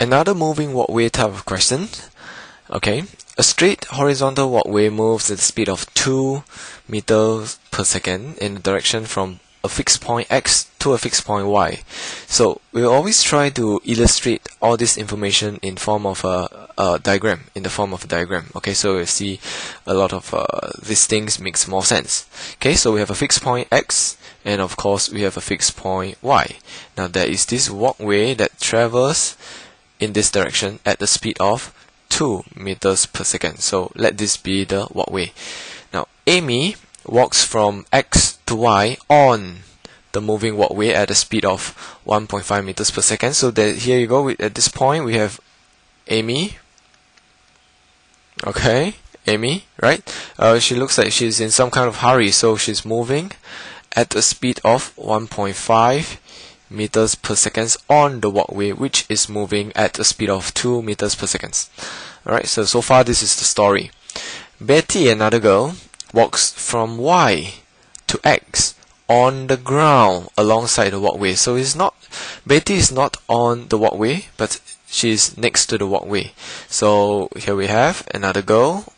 Another moving walkway type of question. Okay, a straight horizontal walkway moves at the speed of 2 meters per second in the direction from a fixed point x to a fixed point y. So we always try to illustrate all this information in form of a, a diagram, in the form of a diagram. Okay, so you see a lot of uh, these things makes more sense. Okay, so we have a fixed point x, and of course we have a fixed point y. Now there is this walkway that travels in this direction at the speed of 2 meters per second. So let this be the walkway. Now Amy walks from x to y on the moving walkway at a speed of 1.5 meters per second. So that here you go. At this point, we have Amy. Okay, Amy, right? Uh, she looks like she's in some kind of hurry, so she's moving at a speed of 1.5 meters per second on the walkway, which is moving at a speed of 2 meters per second. Alright, so so far this is the story. Betty, another girl, walks from Y to X on the ground alongside the walkway. So it's not Betty is not on the walkway, but she's next to the walkway. So here we have another girl,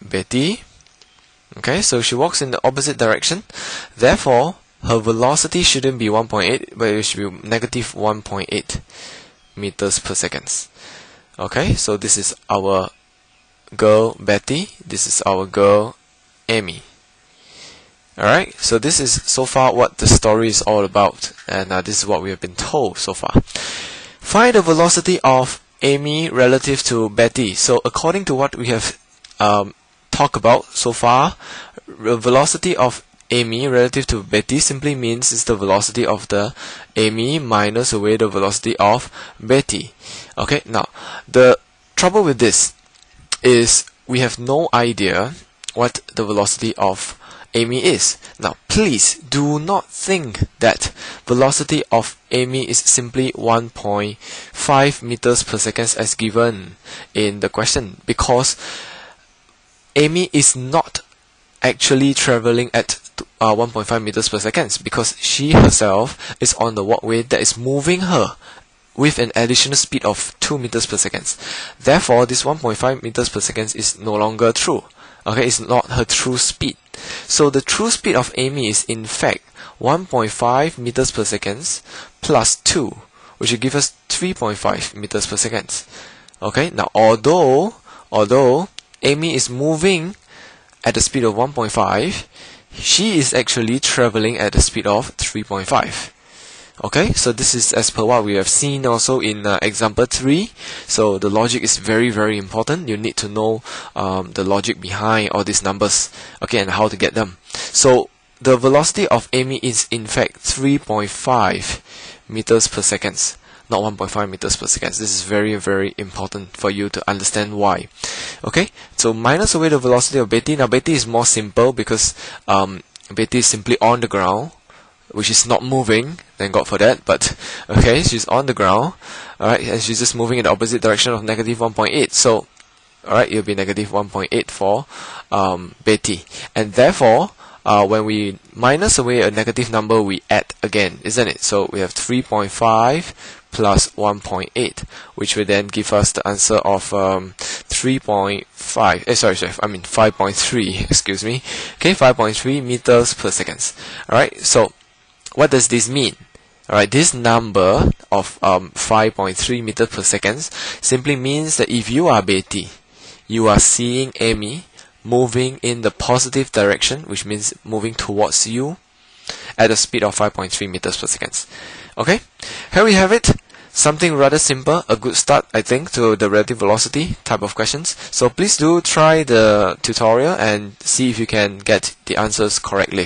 Betty. Okay, so she walks in the opposite direction. Therefore, her velocity shouldn't be 1.8 but it should be negative 1.8 meters per second okay so this is our girl Betty. This is our girl Amy. Alright so this is so far what the story is all about and uh, this is what we have been told so far. Find the velocity of Amy relative to Betty. So according to what we have um, talked about so far the velocity of Amy relative to Betty simply means it's the velocity of the Amy minus away the velocity of Betty. Okay, now the trouble with this is we have no idea what the velocity of Amy is. Now, please do not think that velocity of Amy is simply 1.5 meters per second as given in the question because Amy is not actually traveling at uh, 1.5 meters per second because she herself is on the walkway that is moving her with an additional speed of 2 meters per second. Therefore, this 1.5 meters per second is no longer true. Okay, it's not her true speed. So the true speed of Amy is in fact 1.5 meters per second plus 2, which will give us 3.5 meters per second. Okay, now although although Amy is moving at the speed of 1.5, she is actually traveling at the speed of 3.5 okay so this is as per what we have seen also in uh, example 3 so the logic is very very important you need to know um, the logic behind all these numbers okay and how to get them so the velocity of Amy is in fact 3.5 meters per second not 1.5 meters per second. This is very, very important for you to understand why. Okay, so minus away the velocity of Betty. Now, Betty is more simple because um, Betty is simply on the ground, which is not moving. Thank God for that. But okay, she's on the ground. Alright, and she's just moving in the opposite direction of negative 1.8. So, alright, it'll be negative 1.8 for um, Betty. And therefore, uh, when we minus away a negative number, we add again, isn't it? So we have 3.5 plus 1.8, which will then give us the answer of um, 3.5, eh, sorry, sorry, I mean 5.3, excuse me. Okay, 5.3 meters per second. Alright, so what does this mean? Alright, this number of um, 5.3 meters per second simply means that if you are Betty, you are seeing Amy moving in the positive direction, which means moving towards you at a speed of 5.3 meters per second. Okay, here we have it. Something rather simple, a good start, I think, to the relative velocity type of questions. So please do try the tutorial and see if you can get the answers correctly.